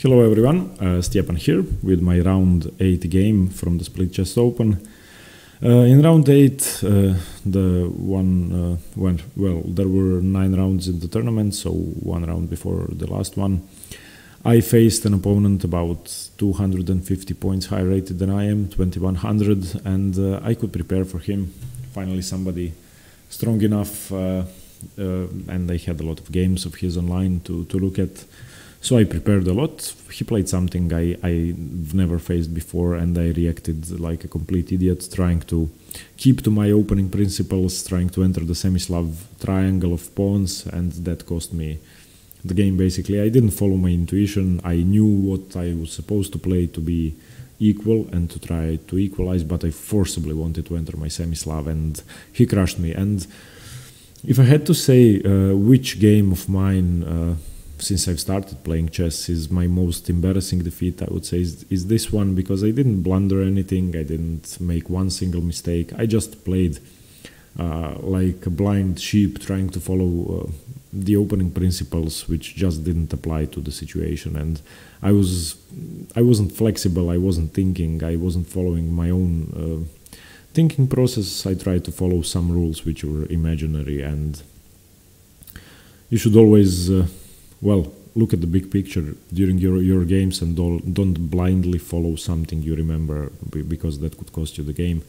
Hello everyone, uh, Stjepan here with my round 8 game from the Split Chess Open. Uh, in round 8, uh, the one uh, went well, there were 9 rounds in the tournament, so one round before the last one. I faced an opponent about 250 points higher rated than I am, 2100, and uh, I could prepare for him. Finally, somebody strong enough, uh, and I had a lot of games of his online to, to look at. So I prepared a lot. He played something I, I've never faced before, and I reacted like a complete idiot, trying to keep to my opening principles, trying to enter the Semislav triangle of pawns, and that cost me the game basically. I didn't follow my intuition. I knew what I was supposed to play to be equal and to try to equalize, but I forcibly wanted to enter my Semislav, and he crushed me. And if I had to say uh, which game of mine, uh, since I've started playing chess, is my most embarrassing defeat, I would say is, is, this one because I didn't blunder anything, I didn't make one single mistake. I just played uh, like a blind sheep trying to follow uh, the opening principles, which just didn't apply to the situation. And I was, I wasn't flexible. I wasn't thinking. I wasn't following my own uh, thinking process, I tried to follow some rules which were imaginary, and you should always, uh, well, look at the big picture during your, your games and don't, don't blindly follow something you remember because that could cost you the game.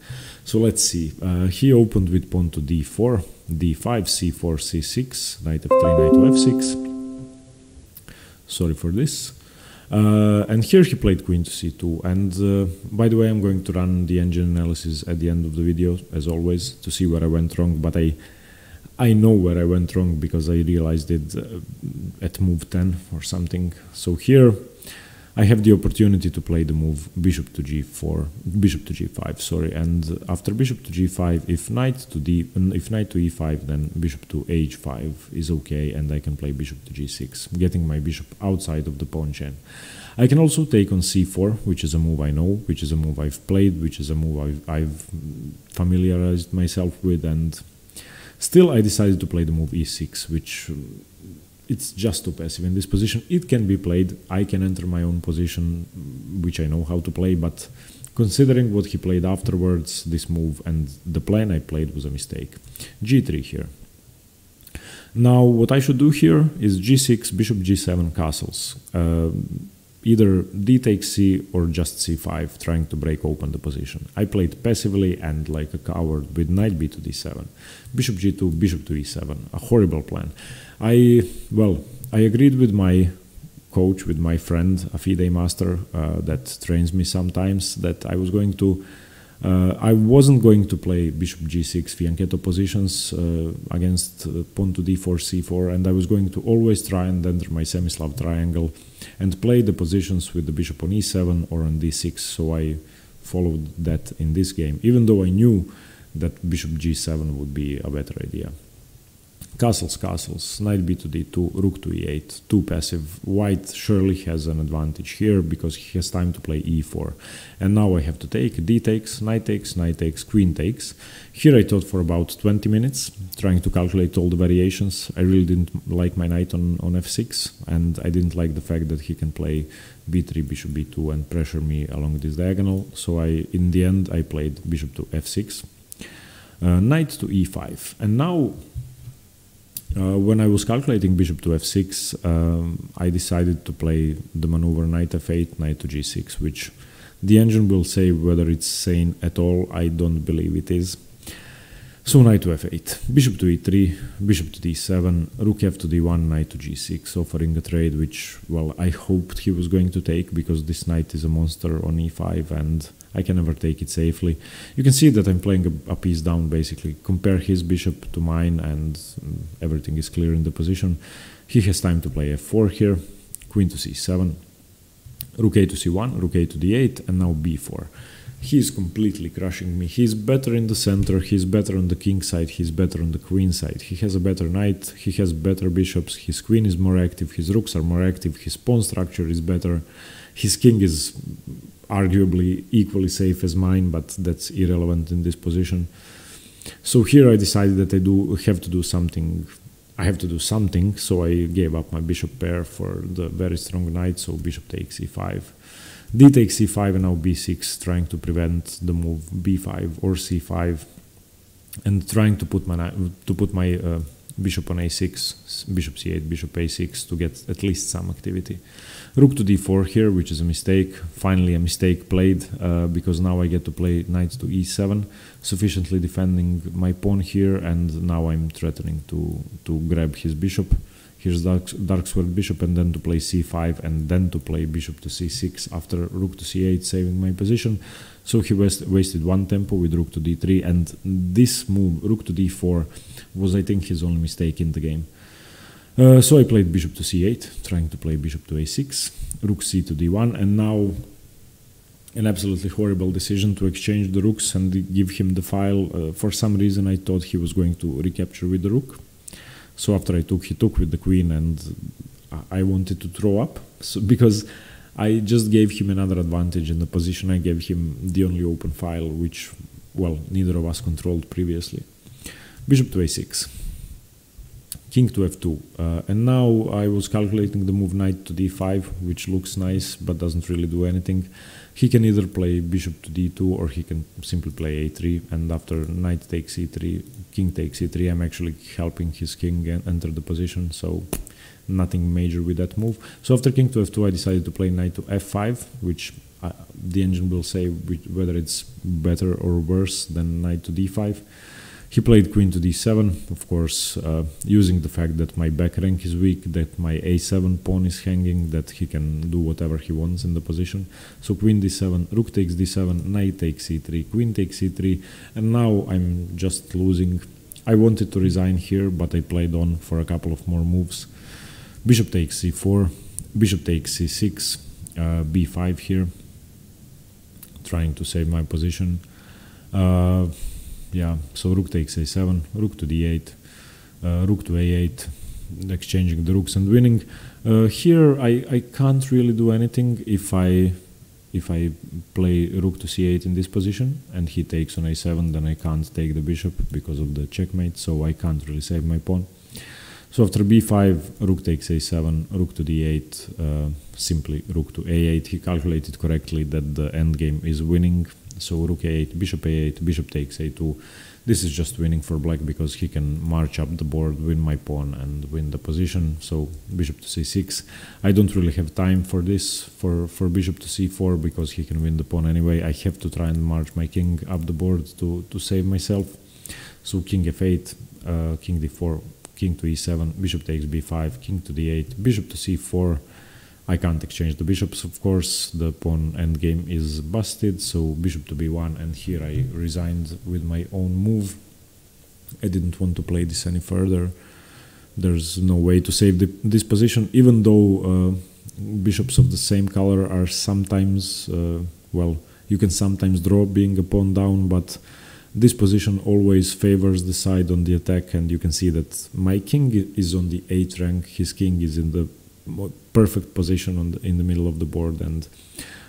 So let's see. Uh, he opened with pawn to d4, d5, c4, c6, knight f3, knight to f6. Sorry for this. Uh, and here he played queen to c2 and uh, by the way I'm going to run the engine analysis at the end of the video as always to see where I went wrong but I I know where I went wrong because I realized it uh, at move 10 or something so here I have the opportunity to play the move bishop to g4, bishop to g5, sorry, and after bishop to g5, if knight to d, if knight to e5, then bishop to h5 is okay, and I can play bishop to g6, getting my bishop outside of the pawn chain. I can also take on c4, which is a move I know, which is a move I've played, which is a move I've, I've familiarized myself with, and still I decided to play the move e6, which it's just too passive in this position. It can be played. I can enter my own position, which I know how to play, but considering what he played afterwards, this move and the plan I played was a mistake. g3 here. Now, what I should do here is g6, bishop g7 castles. Uh, either d takes c or just c5, trying to break open the position. I played passively and like a coward with knight b to d7, bishop g2, bishop to e7, a horrible plan. I, well, I agreed with my coach, with my friend, a FIDE master uh, that trains me sometimes, that I was going to uh, I wasn't going to play bishop g6 fianchetto positions uh, against uh, pawn to d4 c4 and I was going to always try and enter my semi-Slav triangle and play the positions with the bishop on e7 or on d6 so I followed that in this game even though I knew that bishop g7 would be a better idea. Castles, castles, knight b to d2, rook to e8, too passive. White surely has an advantage here because he has time to play e4. And now I have to take, d takes, knight takes, knight takes, queen takes. Here I thought for about 20 minutes, trying to calculate all the variations. I really didn't like my knight on, on f6, and I didn't like the fact that he can play b3, bishop b2 and pressure me along this diagonal. So I, in the end, I played bishop to f6. Uh, knight to e5. And now uh, when I was calculating bishop to f6, um, I decided to play the maneuver knight f8, knight to g6, which the engine will say whether it's sane at all. I don't believe it is. So knight to f8, bishop to e3, bishop to d7, rook f to d1, knight to g6, offering a trade which, well, I hoped he was going to take because this knight is a monster on e5 and I can never take it safely. You can see that I'm playing a, piece down basically. Compare his bishop to mine and um, everything is clear in the position. He has time to play f4 here, queen to c7, rook a to c1, rook a to d8 and now b4. He's completely crushing me. He's better in the center, he's better on the king side, he's better on the queen side. He has a better knight, he has better bishops, his queen is more active, his rooks are more active, his pawn structure is better. His king is arguably equally safe as mine, but that's irrelevant in this position. So here I decided that I do have to do something I have to do something, so I gave up my bishop pair for the very strong knight, so bishop takes e5. d takes c5 and now b6, trying to prevent the move b5 or c5, and trying to put my to put my uh, bishop on a6, bishop c8, bishop a6 to get at least some activity. Rook to d4 here, which is a mistake. Finally, a mistake played uh, because now I get to play knight to e7, sufficiently defending my pawn here, and now I'm threatening to to grab his bishop. Here's dark, dark squared bishop, and then to play c5, and then to play bishop to c6 after rook to c8, saving my position. So he wast wasted one tempo with rook to d3, and this move, rook to d4, was I think his only mistake in the game. Uh, so I played bishop to c8, trying to play bishop to a6, rook c to d1, and now an absolutely horrible decision to exchange the rooks and give him the file. Uh, for some reason, I thought he was going to recapture with the rook. So after I took, he took with the queen, and I wanted to throw up so because I just gave him another advantage in the position. I gave him the only open file, which, well, neither of us controlled previously. Bishop to a6 king to f2 uh, and now I was calculating the move knight to d5 which looks nice but doesn't really do anything. He can either play bishop to d2 or he can simply play a3 and after knight takes e3 king takes e3 I'm actually helping his king enter the position. So nothing major with that move so after king to f2 I decided to play knight to f5 which uh, the engine will say whether it's better or worse than knight to d5 he played queen to d7, of course, uh, using the fact that my back rank is weak, that my a7 pawn is hanging, that he can do whatever he wants in the position. So queen d7, rook takes d7, knight takes e3, queen takes e3, and now I'm just losing. I wanted to resign here, but I played on for a couple of more moves. Bishop takes c4, bishop takes c6, uh, b5 here, trying to save my position. Uh, yeah, so rook takes a7, rook to d8, uh, rook to a8, exchanging the rooks and winning. Uh, here I, I can't really do anything if I if I play rook to c8 in this position and he takes on a7 then I can't take the bishop because of the checkmate so I can't really save my pawn. So after b5 rook takes a7, rook to d8, uh, simply rook to a8. He calculated correctly that the endgame is winning so rook a8, bishop a8, bishop takes a2. This is just winning for black because he can march up the board, win my pawn and win the position. So bishop to c6. I don't really have time for this, for, for bishop to c4 because he can win the pawn anyway. I have to try and march my king up the board to, to save myself. So king f8, uh, king d4, king to e7, bishop takes b5, king to d8, bishop to c4, I can't exchange the bishops, of course. The pawn endgame is busted, so bishop to b1, and here I resigned with my own move. I didn't want to play this any further. There's no way to save the, this position, even though uh, bishops of the same color are sometimes, uh, well, you can sometimes draw being a pawn down, but this position always favors the side on the attack, and you can see that my king is on the 8th rank, his king is in the perfect position the, in the middle of the board and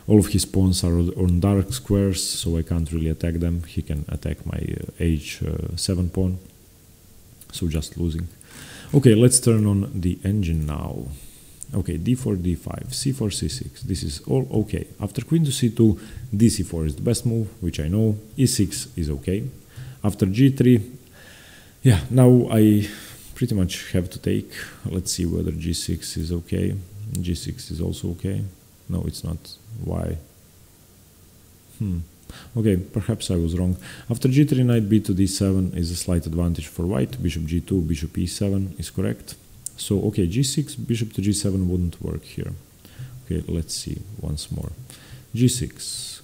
all of his pawns are on dark squares so I can't really attack them. He can attack my uh, h7 uh, pawn so just losing. Okay let's turn on the engine now okay d4 d5 c4 c6 this is all okay after queen to c2 dc4 is the best move which I know e6 is okay after g3 yeah now I pretty much have to take. Let's see whether g6 is okay. g6 is also okay. No, it's not. Why? Hmm. Okay, perhaps I was wrong. After g3 knight b to d7 is a slight advantage for white. Bishop g2, bishop e7 is correct. So, okay, g6, bishop to g7 wouldn't work here. Okay, let's see once more. g6,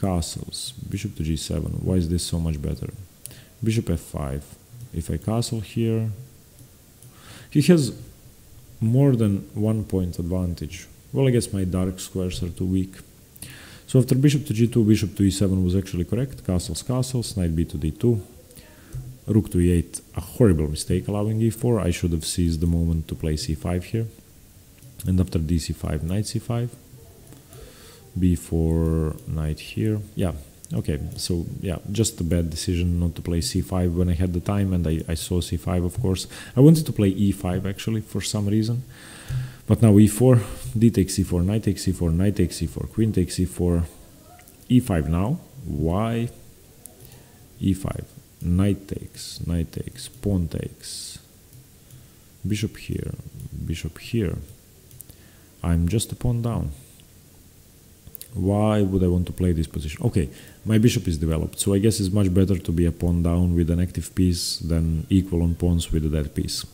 castles, bishop to g7. Why is this so much better? Bishop f5. If I castle here, he has more than one point advantage. Well, I guess my dark squares are too weak. So after bishop to g2, bishop to e7 was actually correct. Castles, castles, knight b to d2. Rook to e8, a horrible mistake allowing e4. I should have seized the moment to play c5 here. And after dc5, knight c5. b4, knight here. Yeah, okay, so yeah, just a bad decision not to play c5 when I had the time, and I, I saw c5, of course. I wanted to play e5 actually for some reason, but now e4, d takes c4, knight takes c4, knight takes c4, queen takes c4, e5 now. Why? e5, knight takes, knight takes, pawn takes, bishop here, bishop here. I'm just a pawn down. Why would I want to play this position? Okay, my bishop is developed, so I guess it's much better to be a pawn down with an active piece than equal on pawns with a dead piece.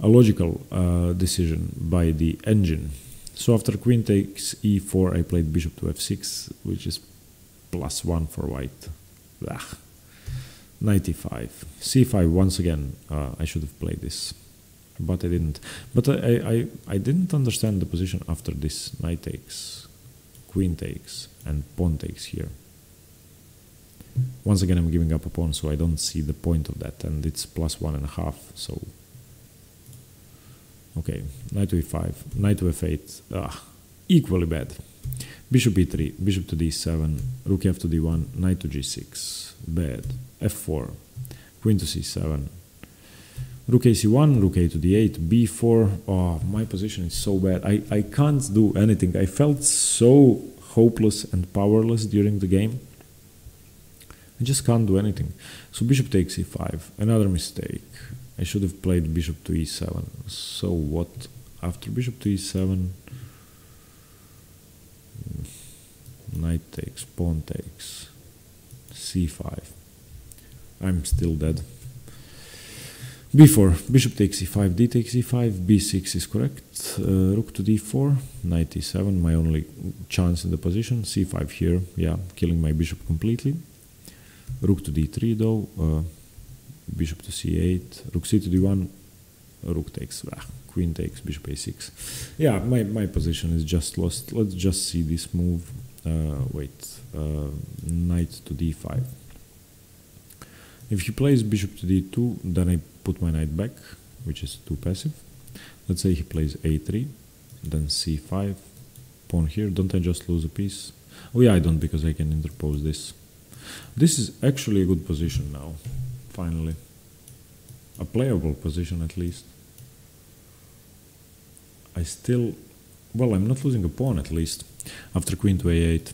A logical uh, decision by the engine. So after queen takes e4, I played bishop to f6, which is plus one for white. Ugh. 95. c5, once again, uh, I should have played this, but I didn't. But I, I, I didn't understand the position after this knight takes queen takes and pawn takes here. Once again, I'm giving up a pawn, so I don't see the point of that, and it's plus one and a half, so... Okay, knight to e5, knight to f8, ah, equally bad. Bishop e3, bishop to d7, rook f to d1, knight to g6, bad. f4, queen to c7, rook ac1, rook a to d8, b4. Oh, my position is so bad. I, I can't do anything. I felt so hopeless and powerless during the game. I just can't do anything. So bishop takes e5. Another mistake. I should have played bishop to e7. So what? After bishop to e7, knight takes, pawn takes, c5. I'm still dead b4, bishop takes e5, d takes e5, b6 is correct, uh, rook to d4, knight e7, my only chance in the position, c5 here, yeah, killing my bishop completely, rook to d3 though, uh, bishop to c8, rook c to d1, rook takes, ah, queen takes, bishop a6. Yeah, my, my position is just lost. Let's just see this move. Uh, wait, uh, knight to d5. If he plays bishop to d2, then I put my knight back, which is too passive. Let's say he plays a3, then c5, pawn here. Don't I just lose a piece? Oh yeah, I don't because I can interpose this. This is actually a good position now, finally. A playable position at least. I still... Well, I'm not losing a pawn at least, after queen to a8.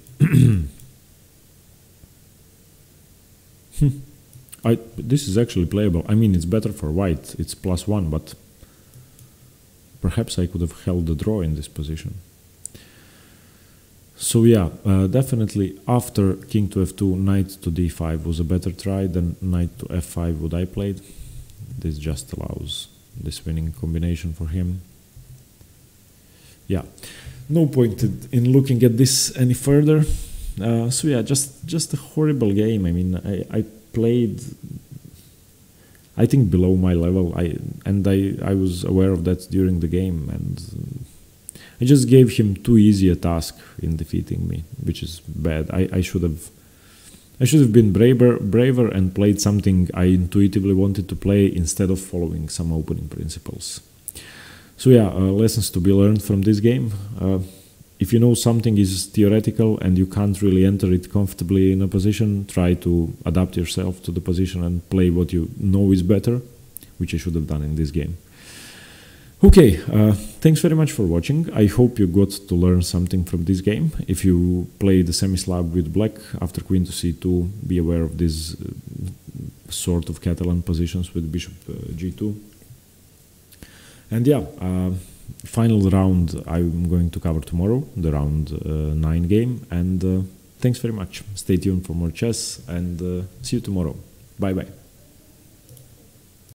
Hmm. I, this is actually playable. I mean, it's better for white. It's plus one, but perhaps I could have held the draw in this position. So yeah, uh, definitely after king to f2, knight to d5 was a better try than knight to f5 what I played. This just allows this winning combination for him. Yeah, no point in looking at this any further. Uh, so yeah, just just a horrible game. I mean, I, I played I think below my level. I and I I was aware of that during the game. And I just gave him too easy a task in defeating me which is bad. I, I should have I should have been braver braver and played something I intuitively wanted to play instead of following some opening principles so yeah uh, lessons to be learned from this game uh, if you know something is theoretical and you can't really enter it comfortably in a position, try to adapt yourself to the position and play what you know is better, which I should have done in this game. Okay, uh, thanks very much for watching. I hope you got to learn something from this game. If you play the semi-Slav with black after queen to c2, be aware of these uh, sort of Catalan positions with bishop uh, g2. And yeah, uh, final round I'm going to cover tomorrow, the round uh, 9 game. And uh, thanks very much. Stay tuned for more chess and uh, see you tomorrow. Bye bye.